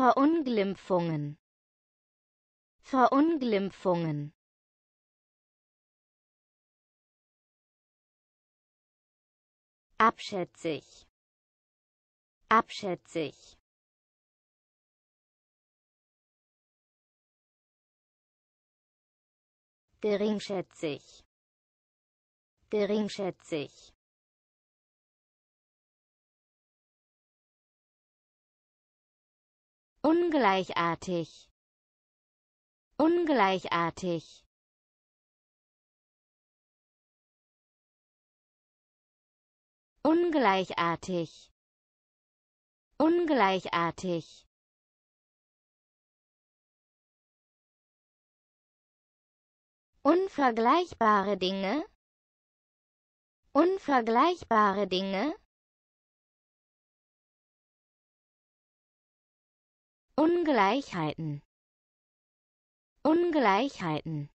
Verunglimpfungen. Verunglimpfungen. Abschätzig abschätzig geringschätzig geringschätzig ungleichartig. Ungleichartig. Ungleichartig. Ungleichartig. Unvergleichbare Dinge. Unvergleichbare Dinge Ungleichheiten. Ungleichheiten